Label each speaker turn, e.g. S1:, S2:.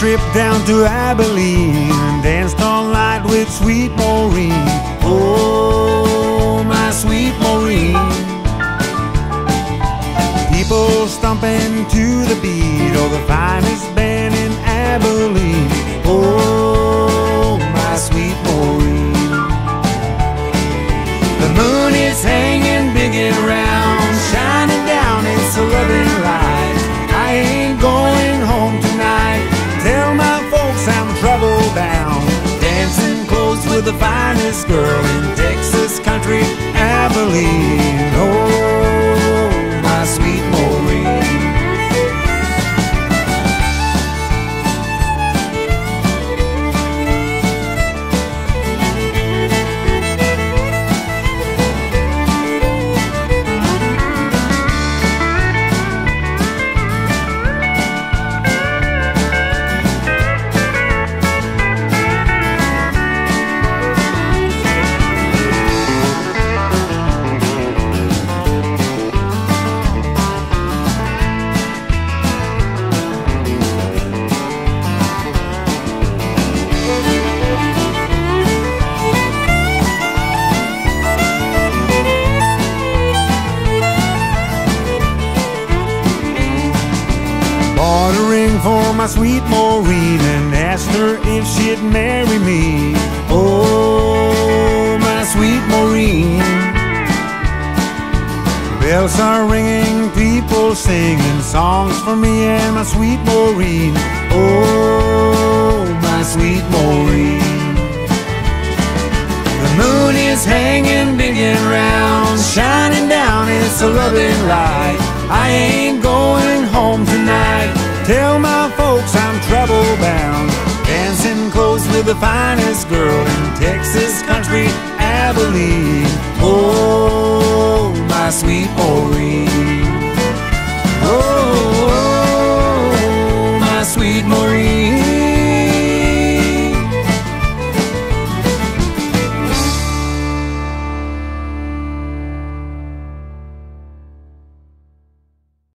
S1: trip down to Abilene and danced all night with sweet Maureen. Oh, my sweet Maureen. People stomping to the beat, oh, the finest the finest girl in Texas country, Abilene. Bought a ring for my sweet Maureen and asked her if she'd marry me. Oh, my sweet Maureen. Bells are ringing, people singing songs for me and my sweet Maureen. Oh, my sweet Maureen. The moon is hanging big and round, shining down its a loving light. I ain't. Tell my folks I'm trouble bound. Dancing close with the finest girl in Texas country, Abilene. Oh, my sweet boy.